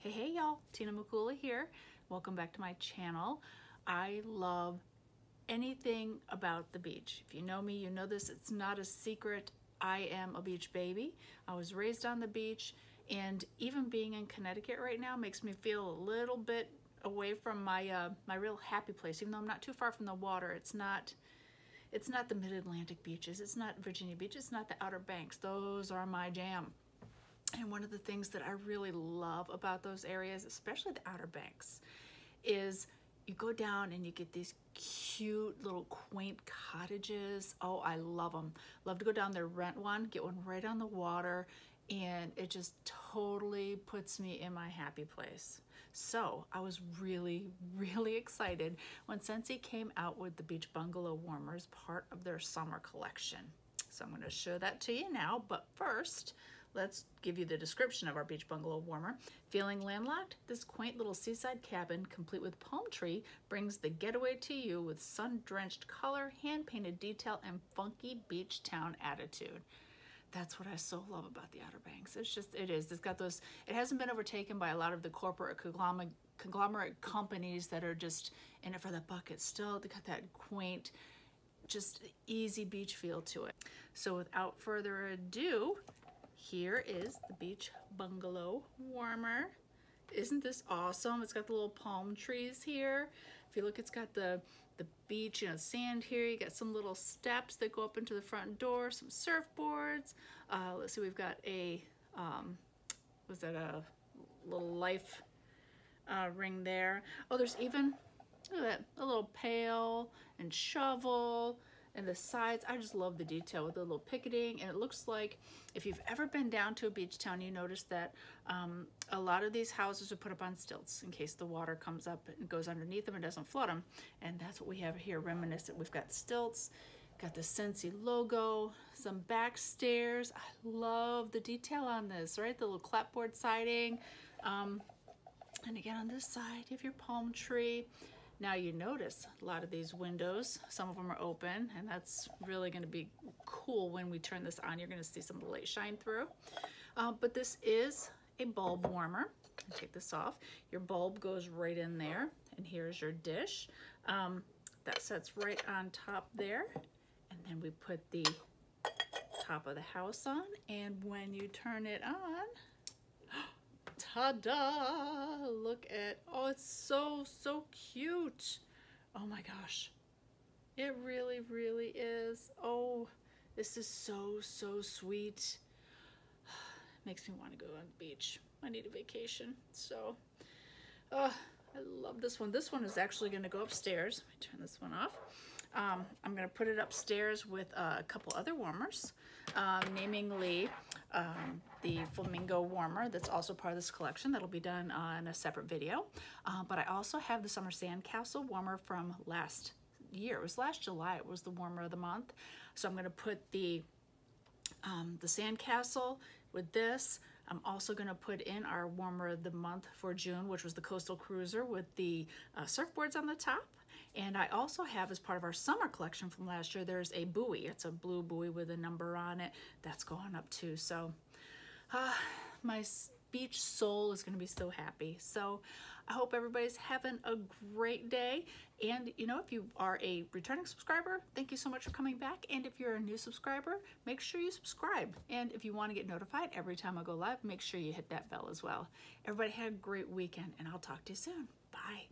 Hey, hey y'all, Tina Mikula here. Welcome back to my channel. I love anything about the beach. If you know me, you know this, it's not a secret. I am a beach baby. I was raised on the beach and even being in Connecticut right now makes me feel a little bit away from my uh, my real happy place. Even though I'm not too far from the water, it's not it's not the mid-Atlantic beaches, it's not Virginia Beach, it's not the Outer Banks. Those are my jam. And one of the things that I really love about those areas, especially the Outer Banks, is you go down and you get these cute little quaint cottages. Oh, I love them. Love to go down there, rent one, get one right on the water, and it just totally puts me in my happy place. So I was really, really excited when Scentsy came out with the Beach Bungalow Warmers, part of their summer collection. So I'm gonna show that to you now, but first, let's give you the description of our beach bungalow warmer. Feeling landlocked? This quaint little seaside cabin, complete with palm tree, brings the getaway to you with sun-drenched color, hand-painted detail, and funky beach town attitude that's what I so love about the Outer Banks. It's just, it is. It's got those, it hasn't been overtaken by a lot of the corporate conglomerate, conglomerate companies that are just in it for the bucket. Still, they got that quaint, just easy beach feel to it. So without further ado, here is the beach bungalow warmer. Isn't this awesome? It's got the little palm trees here. If you look, it's got the, the beach, you know, sand here. You got some little steps that go up into the front door, some surfboards. Uh, let's see, we've got a, um, was that a little life uh, ring there? Oh, there's even, look at that, a little pail and shovel and the sides. I just love the detail with the little picketing and it looks like if you've ever been down to a beach town you notice that um, a lot of these houses are put up on stilts in case the water comes up and goes underneath them and doesn't flood them and that's what we have here reminiscent. We've got stilts got the Scentsy logo, some back stairs. I love the detail on this, right? The little clapboard siding. Um, and again, on this side, you have your palm tree. Now you notice a lot of these windows, some of them are open and that's really gonna be cool when we turn this on. You're gonna see some of the light shine through. Uh, but this is a bulb warmer. Take this off. Your bulb goes right in there and here's your dish. Um, that sets right on top there. And then we put the top of the house on and when you turn it on, Ta-da! Look at, oh, it's so, so cute. Oh my gosh. It really, really is. Oh, this is so, so sweet. Makes me want to go on the beach. I need a vacation. So, uh, I love this one. This one is actually going to go upstairs. Let me turn this one off. Um, I'm going to put it upstairs with uh, a couple other warmers, um, namely um, the Flamingo warmer that's also part of this collection. That'll be done on a separate video. Uh, but I also have the Summer Sandcastle warmer from last year. It was last July. It was the warmer of the month. So I'm going to put the um, the sandcastle with this. I'm also going to put in our warmer of the month for June, which was the Coastal Cruiser with the uh, surfboards on the top. And I also have, as part of our summer collection from last year, there's a buoy. It's a blue buoy with a number on it. That's going up too. So uh, my beach soul is going to be so happy. So I hope everybody's having a great day. And you know, if you are a returning subscriber, thank you so much for coming back. And if you're a new subscriber, make sure you subscribe. And if you want to get notified every time I go live, make sure you hit that bell as well. Everybody have a great weekend and I'll talk to you soon. Bye.